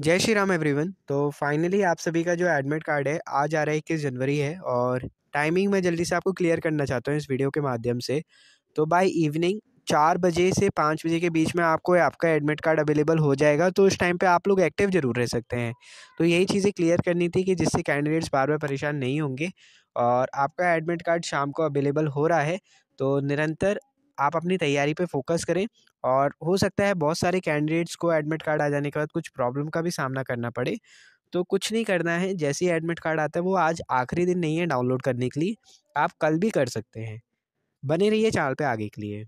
जय श्री राम एवरीवन तो फाइनली आप सभी का जो एडमिट कार्ड है, आज आ रहा है इक्कीस जनवरी है और टाइमिंग मैं जल्दी से आपको क्लियर करना चाहता हूँ इस वीडियो के माध्यम से। तो बाय इवनिंग चार बजे से पाँच बजे के बीच में आपको आपका एडमिट कार्ड अवेलेबल हो जाएगा तो उस टाइम पे आप लोग एक्टिव ज़रूर रह सकते हैं। तो यही चीज़ें क्लियर करनी थी कि जिससे कैंडिडेट्स बार बार परेशान नहीं होंगे और आपका एडमिट कार्ड शाम को अवेलेबल हो रहा है तो निरंतर आप अपनी तैयारी पे फोकस करें और हो सकता है बहुत सारे कैंडिडेट्स को एडमिट कार्ड आ जाने के बाद कुछ प्रॉब्लम का भी सामना करना पड़े। तो कुछ नहीं करना है, जैसे ही एडमिट कार्ड आता है वो आज आखिरी दिन नहीं है डाउनलोड करने के लिए, आप कल भी कर सकते हैं। बने रहिए चैनल पे आगे के लिए।